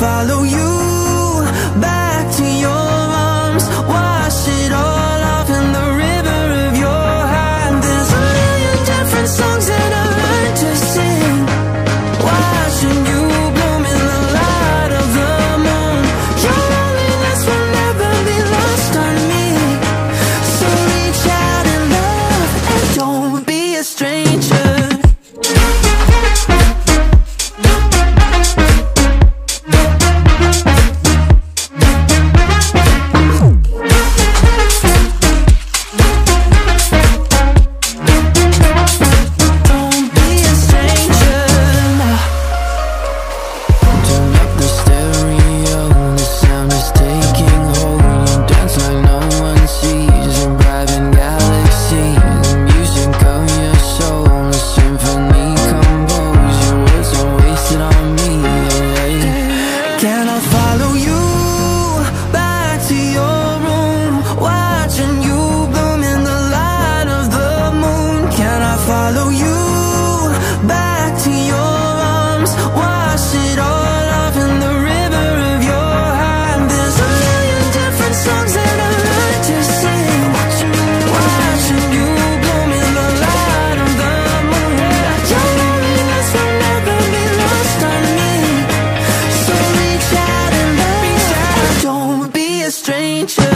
follow you. ain't you?